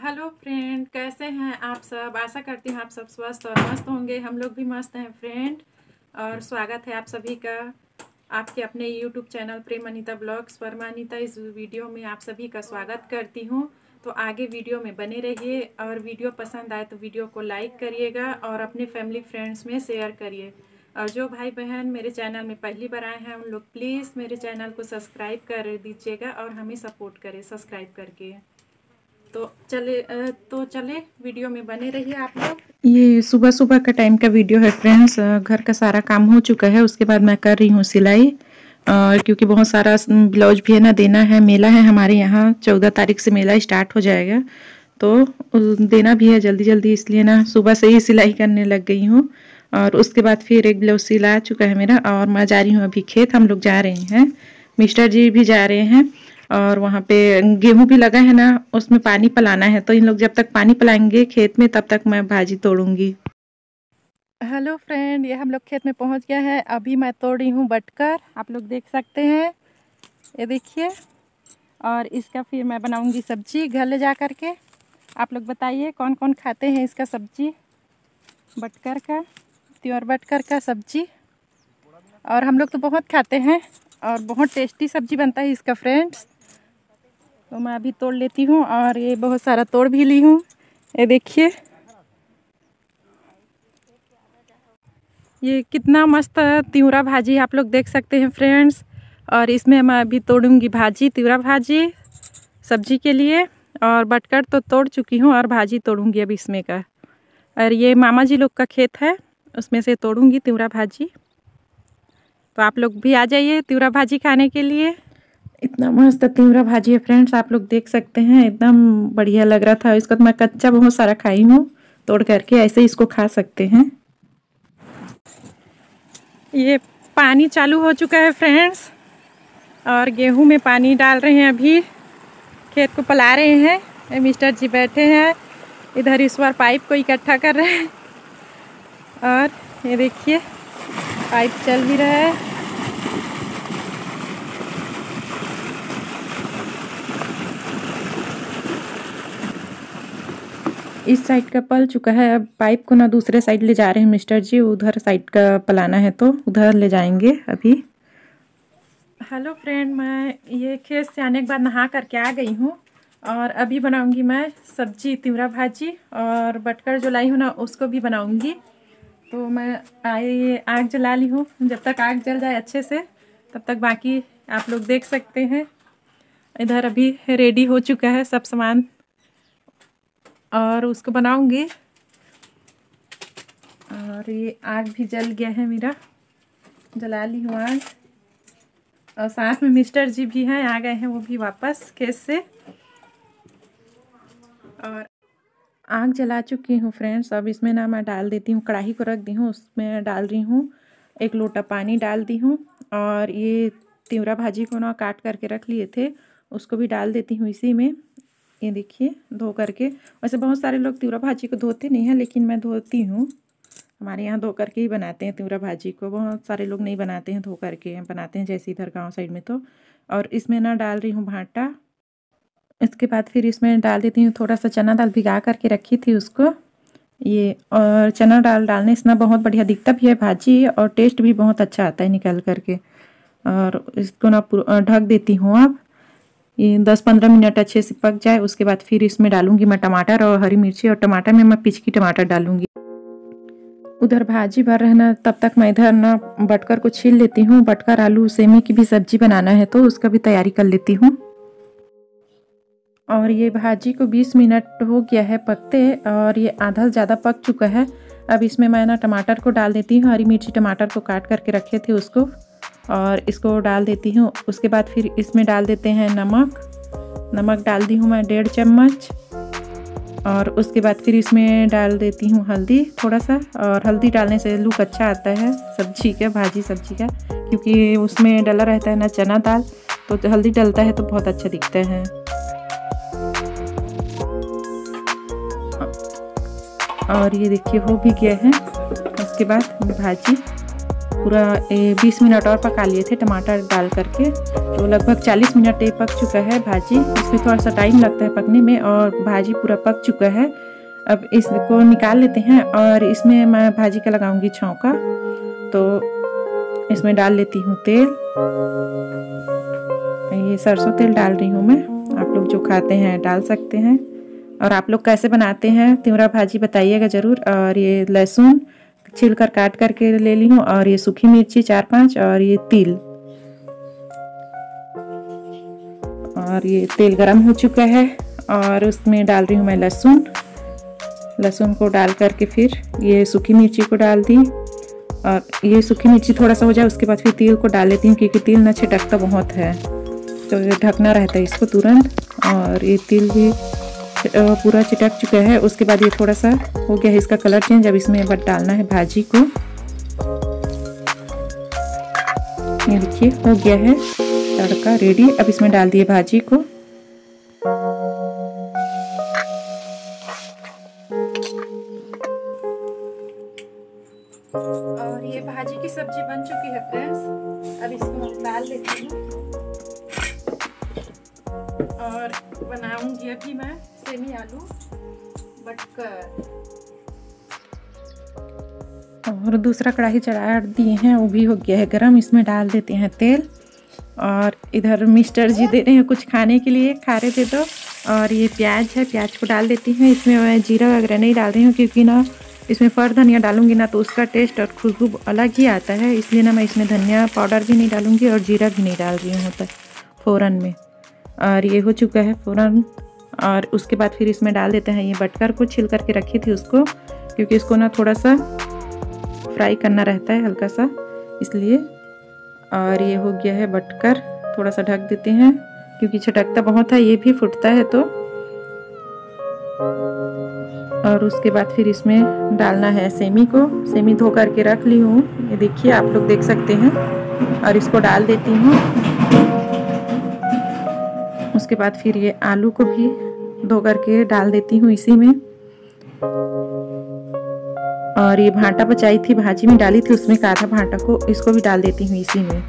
Hello friend, कैसे हैं आप सब? आशा करती हूँ आप सब स्वस्थ और मस्त होंगे। हम लोग भी मस्त हैं फ्रेंड, और स्वागत है आप सभी का आपके अपने YouTube channel Prem Anita vlogs परमानिता इस वीडियो में आप सभी का स्वागत करती हूँ। तो आगे वीडियो में बने रहिए, और वीडियो पसंद आए तो वीडियो को लाइक करिएगा और अपने फैमिली फ्रेंड्स में शेयर करिए। और जो भाई बहन मेरे चैनल में पहली बार आए हैं, उन लोग प्लीज़ मेरे चैनल को सब्सक्राइब कर दीजिएगा और हमें सपोर्ट करें, सब्सक्राइब करके। तो चले तो चले, वीडियो में बने रहिए आप लोग। ये सुबह सुबह का टाइम का वीडियो है फ्रेंड्स घर का सारा काम हो चुका है, उसके बाद मैं कर रही हूँ सिलाई और क्योंकि बहुत सारा ब्लाउज भी है ना, देना है, मेला है हमारे यहाँ, चौदह तारीख से मेला स्टार्ट हो जाएगा तो देना भी है जल्दी जल्दी इसलिए ना सुबह से ही सिलाई करने लग गई हूँ, और उसके बाद फिर एक ब्लाउज सिला चुका है मेरा, और मैं जा रही हूँ अभी खेत, हम लोग जा रहे हैं, मिस्टर जी भी जा रहे हैं और वहाँ पे गेहूँ भी लगा है ना, उसमें पानी पलाना है तो इन लोग जब तक पानी पिलाएँगे खेत में, तब तक मैं भाजी तोड़ूँगी। हेलो फ्रेंड, ये हम लोग खेत में पहुँच गया है। अभी मैं तोड़ रही हूँ बटकर, आप लोग देख सकते हैं। ये देखिए, और इसका फिर मैं बनाऊँगी सब्ज़ी घर ले जा कर के आप लोग बताइए कौन कौन खाते हैं इसका सब्ज़ी? बटकर का त्योर बटकर का सब्ज़ी। और हम लोग तो बहुत खाते हैं, और बहुत टेस्टी सब्ज़ी बनता है इसका, फ्रेंड्स। तो मैं अभी तोड़ लेती हूँ और ये बहुत सारा तोड़ भी ली हूँ। ये देखिए। ये कितना मस्त तिवरा भाजी आप लोग देख सकते हैं फ्रेंड्स। और इसमें मैं अभी तोड़ूँगी भाजी, तिवरा भाजी सब्ज़ी के लिए। और बटकर तो तोड़ चुकी हूँ और भाजी तोड़ूँगी अभी इसमें का। और ये मामा जी लोग का खेत है, उसमें से तोड़ूँगी तिवरा भाजी। तो आप लोग भी आ जाइए तिवरा भाजी खाने के लिए। इतना मस्त तीवरा भाजी है फ्रेंड्स आप लोग देख सकते हैं, एकदम बढ़िया लग रहा था। इसको तो मैं कच्चा बहुत सारा खाई हूँ, तोड़ करके ऐसे इसको खा सकते हैं। ये पानी चालू हो चुका है फ्रेंड्स और गेहूँ में पानी डाल रहे हैं अभी। खेत को पला रहे हैं मिस्टर जी बैठे हैं, इधर इस बार पाइप को इकट्ठा कर रहे हैं। और ये देखिए, पाइप चल भी रहा है। इस साइड का पल चुका है। अब पाइप को ना दूसरे साइड ले जा रहे हैं मिस्टर जी, उधर साइड का पलाना है तो उधर ले जाएँगे अभी। हेलो फ्रेंड, मैं ये खेत से आने के बाद नहा करके आ गई हूँ और अभी बनाऊँगी मैं सब्ज़ी, तिवरा भाजी और बटकर जो लाई हूँ ना, उसको भी बनाऊँगी। तो मैं आए, आग जला ली हूँ। जब तक आग जल जाए अच्छे से, तब तक बाकी आप लोग देख सकते हैं। इधर अभी रेडी हो चुका है सब सामान। और उसको बनाऊँगी। और ये आग भी जल गया है मेरा। जला ली हूँ आग। और साथ में मिस्टर जी भी हैं, आ गए हैं वो भी वापस खेत से। और आग जला चुकी हूँ फ्रेंड्स। अब इसमें ना मैं डाल देती हूँ, कढ़ाई को रख दी हूँ, उसमें डाल रही हूँ। एक लोटा पानी डाल दी हूँ और ये तिवरा भाजी को ना काट करके रख लिए थे, उसको भी डाल देती हूँ इसी में। ये देखिए, धो करके। वैसे बहुत सारे लोग तिवरा भाजी को धोते नहीं हैं, लेकिन मैं धोती हूँ। हमारे यहाँ धो करके ही बनाते हैं तिवरा भाजी को। बहुत सारे लोग नहीं बनाते हैं धो करके, बनाते हैं जैसे इधर गाँव साइड में तो। और इसमें ना डाल रही हूँ भाटा। इसके बाद फिर इसमें डाल देती हूँ थोड़ा सा चना दाल भिगा करके रखी थी उसको। ये और चना दाल डालने से ना बहुत बढ़िया दिखता भी है भाजी और टेस्ट भी बहुत अच्छा आता है निकल करके। और इसको ना ढक देती हूँ ये दस पंद्रह मिनट अच्छे से पक जाए, उसके बाद फिर इसमें डालूँगी मैं टमाटर और हरी मिर्ची और टमाटर में मैं पिचकी टमाटर डालूँगी। उधर भाजी भर रहना, तब तक मैं इधर ना बटकर को छील लेती हूँ। बटकर आलू, सेमी की भी सब्ज़ी बनाना है तो उसका भी तैयारी कर लेती हूँ। और ये भाजी को 20 मिनट हो गया है पकते और ये आधा ज़्यादा पक चुका है। अब इसमें मैं ना टमाटर को डाल देती हूँ। हरी मिर्ची टमाटर को काट करके रखे थे उसको। और इसको डाल देती हूँ। उसके बाद फिर इसमें डाल देते हैं नमक। नमक डाल दी हूँ मैं डेढ़ चम्मच। और उसके बाद फिर इसमें डाल देती हूँ हल्दी थोड़ा सा और हल्दी डालने से लुक अच्छा आता है सब्ज़ी का, भाजी सब्ज़ी का, क्योंकि उसमें डला रहता है ना चना दाल। तो हल्दी डलता है तो बहुत अच्छा दिखता है। और ये देखिए हो भी गया है। उसके बाद भाजी। पूरा बीस मिनट और पका लिए थे टमाटर डाल करके। तो लगभग चालीस मिनट ये पक चुका है भाजी। इसमें थोड़ा सा टाइम लगता है पकने में और भाजी पूरा पक चुका है। अब इसको निकाल लेते हैं और इसमें मैं भाजी का लगाऊँगी छौका तो इसमें डाल लेती हूँ तेल। ये सरसों तेल डाल रही हूँ मैं। आप लोग जो खाते हैं डाल सकते हैं। और आप लोग कैसे बनाते हैं, तिवरा भाजी बताइएगा ज़रूर। और ये लहसुन छिल कर काट करके ले ली हूँ और ये सूखी मिर्ची चार पाँच और ये तिल। और ये तेल गरम हो चुका है और उसमें डाल रही हूँ मैं लहसुन। लहसुन को डाल करके फिर ये सूखी मिर्ची को डाल दी। और ये सूखी मिर्ची थोड़ा सा हो जाए, उसके बाद फिर तिल को डाल लेती हूँ क्योंकि तिल ना छिटकता बहुत है। तो ढकना रहता है इसको तुरंत और ये तिल भी पूरा चिटक चुका है। उसके बाद ये थोड़ा सा हो गया है इसका कलर चेंज। अब इसमें बट डालना है भाजी को। ये देखिए, हो गया है तड़का रेडी अब इसमें डाल दिए भाजी को। और ये भाजी की सब्ज़ी बन चुकी है, फ्रेंड्स। अब इसको डाल देती हूँ। और बनाऊँगी अभी मैं। सेमी आलू बटकर और दूसरा कढ़ाई चढ़ा दिए हैं, वो भी हो गया है गरम। इसमें डाल देते हैं तेल। और इधर मिस्टर जी दे रहे हैं कुछ खाने के लिए, खा रहे थे तो। और ये प्याज है, प्याज को डाल देती हूँ। इसमें मैं जीरा वगैरह नहीं डाल रही हूँ, क्योंकि ना इसमें फर धनिया डालूँगी ना तो उसका टेस्ट और खुशबू अलग ही आता है। इसलिए ना मैं इसमें धनिया पाउडर भी नहीं डालूँगी और जीरा भी नहीं डाल रही हूँ होता फ़ौरन में। और ये हो चुका है फ़ौरन। और उसके बाद फिर इसमें डाल देते हैं ये बटकर। को छिल करके रखी थी उसको, क्योंकि इसको ना थोड़ा सा फ्राई करना रहता है हल्का सा, इसलिए। और ये हो गया है बटकर। थोड़ा सा ढक देते हैं, क्योंकि छटकता बहुत है, ये भी फुटता है तो। और उसके बाद फिर इसमें डालना है सेमी को। सेमी धो करके रख ली हूँ। ये देखिए, आप लोग देख सकते हैं। और इसको डाल देती हूँ। उसके बाद फिर ये आलू को भी धो करके डाल देती हूँ इसी में। और ये भांटा बचाई थी, भाजी में डाली थी, उसमें का आधा भांटा को इसको भी डाल देती हूँ इसी में।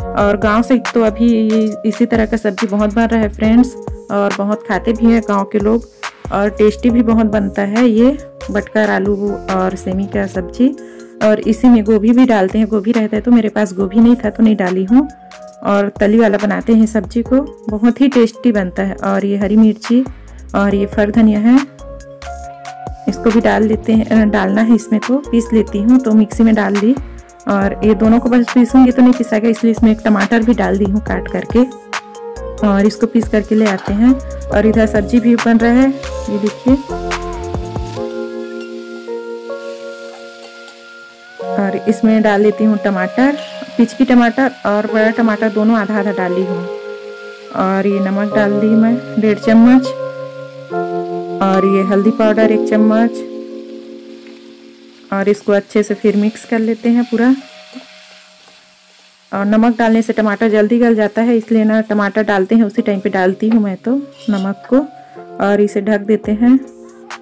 और गाँव से तो अभी इसी तरह का सब्ज़ी बहुत बन रहा है फ्रेंड्स, और बहुत खाते भी हैं गाँव के लोग, और टेस्टी भी बहुत बनता है ये बटकर आलू और सेमी का सब्ज़ी। और इसी में गोभी भी डालते हैं, गोभी रहता है तो मेरे पास गोभी नहीं था तो नहीं डाली हूँ। और तली वाला बनाते हैं सब्ज़ी को, बहुत ही टेस्टी बनता है। और ये हरी मिर्ची और ये फर धनिया है। इसको भी डाल लेते हैं डालना है इसमें तो पीस लेती हूँ तो मिक्सी में डाल दी। और ये दोनों को बस पीसूँगी तो नहीं पिसाएगा, इसलिए इसमें एक टमाटर भी डाल दी हूँ काट करके। और इसको पीस करके ले आते हैं। और इधर सब्ज़ी भी बन रहा है, ये देखिए। और इसमें डाल देती हूँ टमाटर, पिचकी टमाटर और बड़ा टमाटर दोनों आधा आधा डाली हूँ। और ये नमक डाल दी मैं, डेढ़ चम्मच। और ये हल्दी पाउडर, एक चम्मच। और इसको अच्छे से फिर मिक्स कर लेते हैं पूरा। और नमक डालने से टमाटर जल्दी गल जाता है, इसलिए ना टमाटर डालते हैं, उसी टाइम पे डालती हूँ मैं तो नमक को। और इसे ढक देते हैं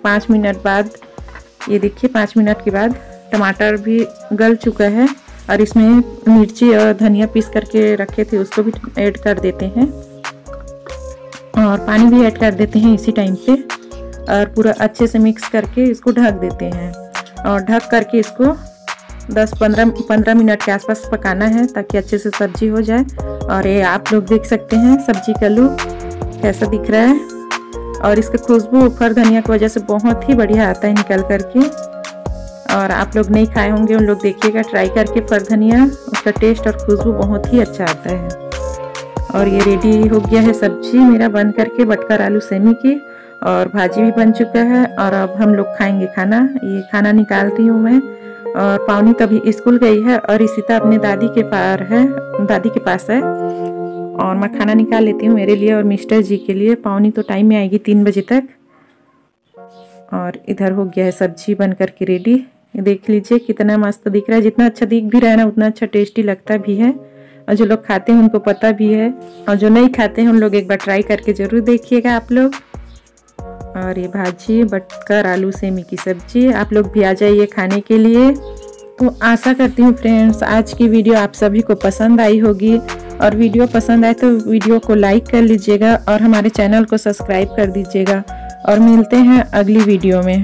पाँच मिनट बाद। ये देखिए, पाँच मिनट के बाद टमाटर भी गल चुका है। और इसमें मिर्ची और धनिया पीस करके रखे थे, उसको भी ऐड कर देते हैं। और पानी भी ऐड कर देते हैं इसी टाइम पे। और पूरा अच्छे से मिक्स करके इसको ढक देते हैं। और ढक करके इसको 10-15 15 मिनट के आसपास पकाना है ताकि अच्छे से सब्ज़ी हो जाए। और ये आप लोग देख सकते हैं, सब्ज़ी का लुक कैसा दिख रहा है। और इसका खुशबू फर धनिया की वजह से बहुत ही बढ़िया आता है निकल करके। और आप लोग नहीं खाए होंगे, उन लोग देखिएगा ट्राई करके फर धनिया, उसका टेस्ट और खुशबू बहुत ही अच्छा आता है। और ये रेडी हो गया है सब्ज़ी, मेरा बन करके बटकर आलू सेमी की। और भाजी भी बन चुका है और अब हम लोग खाएँगे खाना। ये खाना निकालती हूँ मैं। और पावनी तभी स्कूल गई है और इसीता अपने दादी के पार है, दादी के पास है। और मैं खाना निकाल लेती हूँ मेरे लिए और मिस्टर जी के लिए। पावनी तो टाइम में आएगी तीन बजे तक। और इधर हो गया है सब्ज़ी बन करके रेडी। देख लीजिए कितना मस्त दिख रहा है। जितना अच्छा दिख भी रहा है ना, उतना अच्छा टेस्टी लगता भी है। और जो लोग खाते हैं, उनको पता भी है। और जो नहीं खाते हैं, उन लोग एक बार ट्राई करके ज़रूर देखिएगा आप लोग। और ये भाजी, बटकर, आलू, सेमी की सब्ज़ी। आप लोग भी आ जाइए खाने के लिए। तो आशा करती हूँ फ्रेंड्स, आज की वीडियो आप सभी को पसंद आई होगी। और वीडियो पसंद आए तो वीडियो को लाइक कर लीजिएगा और हमारे चैनल को सब्सक्राइब कर दीजिएगा। और मिलते हैं अगली वीडियो में।